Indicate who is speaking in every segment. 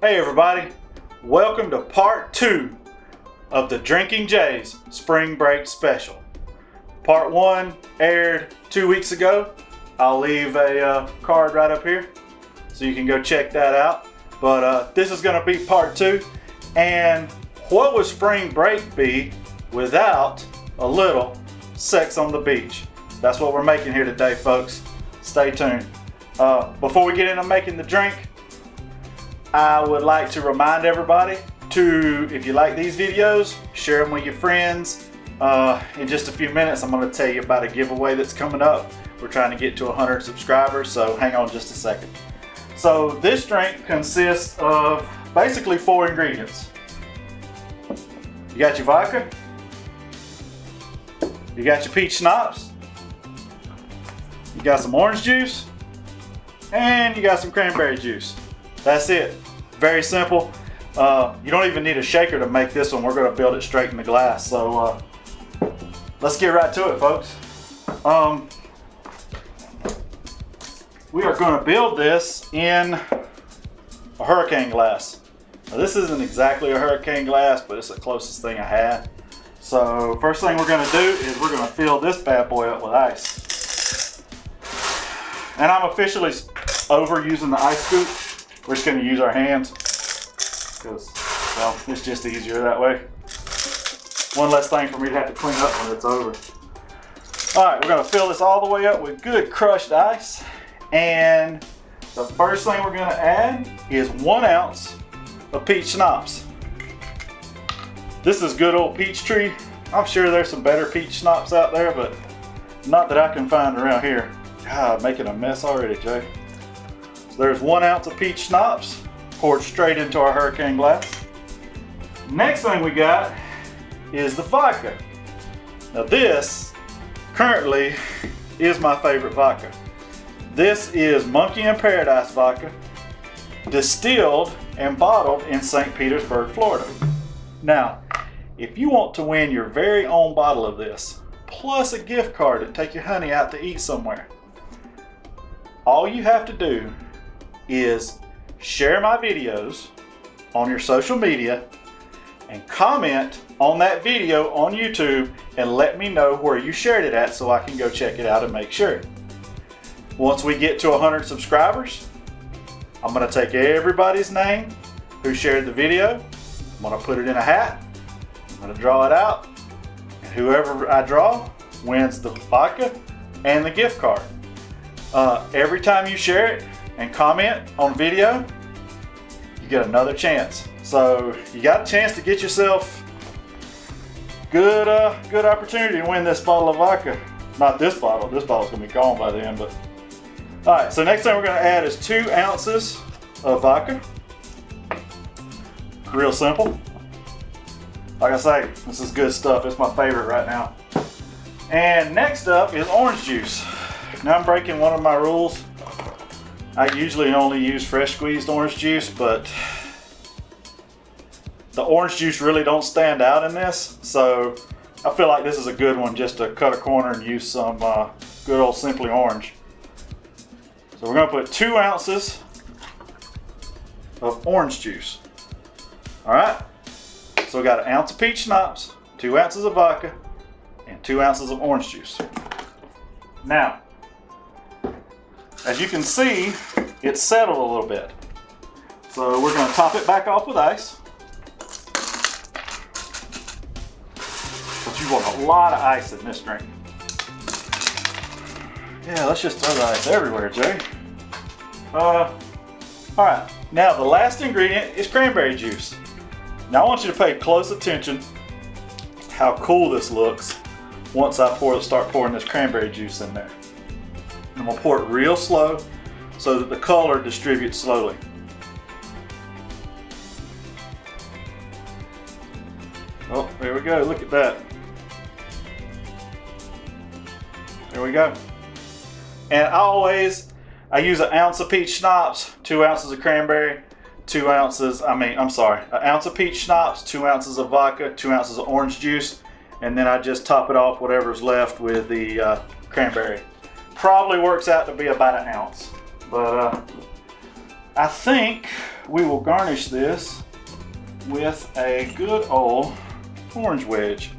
Speaker 1: Hey everybody, welcome to part two of the Drinking Jay's Spring Break Special. Part one aired two weeks ago. I'll leave a uh, card right up here so you can go check that out. But uh, this is gonna be part two. And what would spring break be without a little sex on the beach? That's what we're making here today, folks. Stay tuned. Uh, before we get into making the drink, I would like to remind everybody to, if you like these videos, share them with your friends. Uh, in just a few minutes, I'm going to tell you about a giveaway that's coming up. We're trying to get to 100 subscribers, so hang on just a second. So this drink consists of basically four ingredients. You got your vodka, you got your peach schnapps, you got some orange juice, and you got some cranberry juice. That's it. Very simple. Uh, you don't even need a shaker to make this one. We're going to build it straight in the glass. So uh, let's get right to it, folks. Um, we are going to build this in a hurricane glass. Now, this isn't exactly a hurricane glass, but it's the closest thing I had. So first thing we're going to do is we're going to fill this bad boy up with ice. And I'm officially over using the ice scoop. We're just going to use our hands because, well, it's just easier that way. One less thing for me to have to clean up when it's over. All right, we're going to fill this all the way up with good crushed ice. And the first thing we're going to add is one ounce of peach schnapps. This is good old Peachtree. I'm sure there's some better peach schnapps out there, but not that I can find around here. God, making a mess already, Jay. There's one ounce of peach schnapps poured straight into our hurricane glass. Next thing we got is the vodka. Now this currently is my favorite vodka. This is Monkey in Paradise vodka, distilled and bottled in St. Petersburg, Florida. Now, if you want to win your very own bottle of this, plus a gift card to take your honey out to eat somewhere, all you have to do is share my videos on your social media and comment on that video on YouTube and let me know where you shared it at so I can go check it out and make sure. Once we get to 100 subscribers, I'm going to take everybody's name who shared the video. I'm going to put it in a hat. I'm going to draw it out. And whoever I draw wins the vodka and the gift card. Uh, every time you share it and comment on video, you get another chance. So you got a chance to get yourself good, uh, good opportunity to win this bottle of vodka. Not this bottle. This bottle's gonna be gone by then, but all right, so next thing we're gonna add is two ounces of vodka. Real simple. Like I say, this is good stuff. It's my favorite right now. And next up is orange juice. Now I'm breaking one of my rules. I usually only use fresh squeezed orange juice, but the orange juice really don't stand out in this. So I feel like this is a good one just to cut a corner and use some uh, good old Simply Orange. So we're gonna put two ounces of orange juice. All right, so we got an ounce of peach schnapps, two ounces of vodka, and two ounces of orange juice. Now, as you can see, it's settled a little bit. So we're gonna top it back off with ice. But you want a lot of ice in this drink. Yeah, let's just throw the ice everywhere, Jay. Uh, all right, now the last ingredient is cranberry juice. Now I want you to pay close attention how cool this looks once I pour, start pouring this cranberry juice in there. I'm gonna pour it real slow so that the color distributes slowly. Oh, there we go, look at that. There we go. And always, I use an ounce of peach schnapps, two ounces of cranberry, two ounces, I mean, I'm sorry, an ounce of peach schnapps, two ounces of vodka, two ounces of orange juice, and then I just top it off whatever's left with the uh, cranberry. Probably works out to be about an ounce, but uh, I think we will garnish this with a good old orange wedge.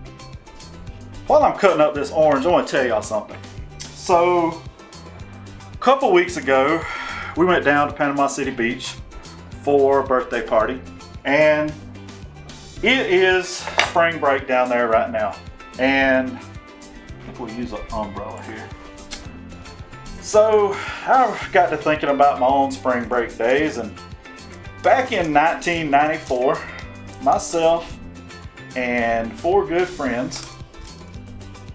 Speaker 1: While I'm cutting up this orange, I want to tell y'all something. So, a couple weeks ago, we went down to Panama City Beach for a birthday party, and it is spring break down there right now. And I think we'll use an umbrella here. So I got to thinking about my own spring break days and back in 1994, myself and four good friends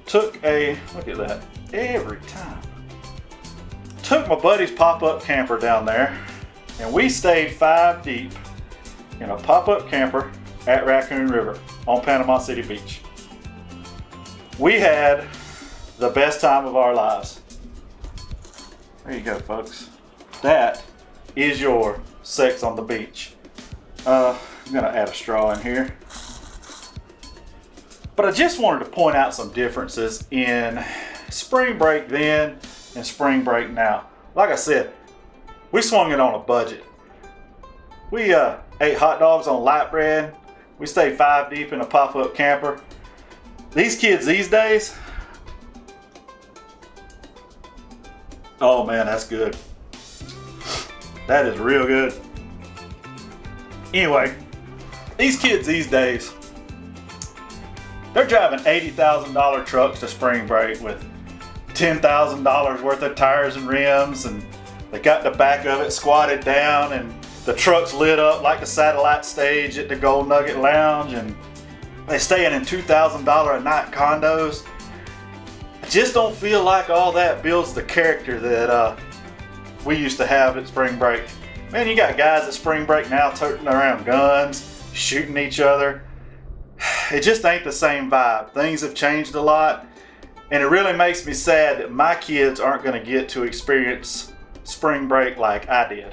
Speaker 1: took a, look at that, every time. Took my buddy's pop-up camper down there and we stayed five deep in a pop-up camper at Raccoon River on Panama City Beach. We had the best time of our lives. There you go, folks. That is your sex on the beach. Uh, I'm gonna add a straw in here. But I just wanted to point out some differences in spring break then and spring break now. Like I said, we swung it on a budget. We uh, ate hot dogs on light bread. We stayed five deep in a pop-up camper. These kids these days, oh man, that's good. That is real good. Anyway, these kids these days, they're driving $80,000 trucks to spring break with $10,000 worth of tires and rims and they got the back of it squatted down and the truck's lit up like the satellite stage at the Gold Nugget Lounge and they staying in $2,000 a night condos. Just don't feel like all that builds the character that uh, we used to have at spring break. Man, you got guys at spring break now toting around guns, shooting each other. It just ain't the same vibe. Things have changed a lot. And it really makes me sad that my kids aren't going to get to experience spring break like I did.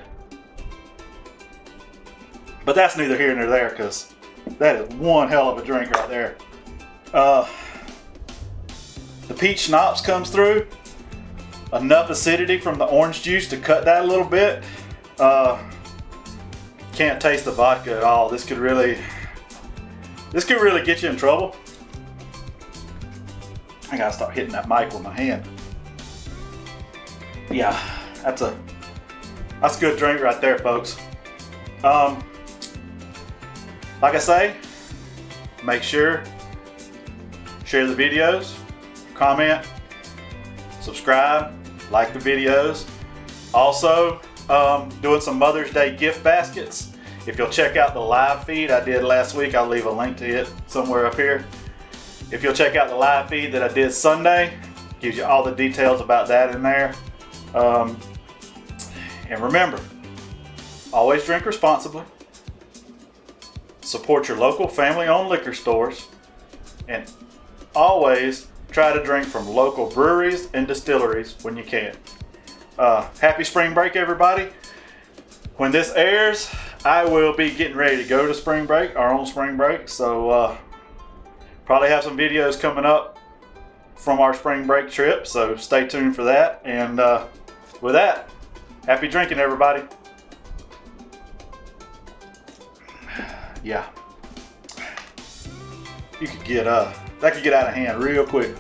Speaker 1: But that's neither here nor there because that is one hell of a drink right there. Uh, the peach schnapps comes through. Enough acidity from the orange juice to cut that a little bit. Uh, can't taste the vodka at all. This could really, this could really get you in trouble. I gotta start hitting that mic with my hand. Yeah, that's a, that's a good drink right there, folks. Um, like I say, make sure, share the videos, comment, subscribe, like the videos. Also, um, doing some Mother's Day gift baskets. If you'll check out the live feed I did last week, I'll leave a link to it somewhere up here. If you'll check out the live feed that I did Sunday, gives you all the details about that in there. Um, and remember, always drink responsibly support your local family owned liquor stores, and always try to drink from local breweries and distilleries when you can. Uh, happy spring break, everybody. When this airs, I will be getting ready to go to spring break, our own spring break. So, uh, probably have some videos coming up from our spring break trip. So, stay tuned for that. And uh, with that, happy drinking, everybody. yeah, you could get uh that could get out of hand real quick.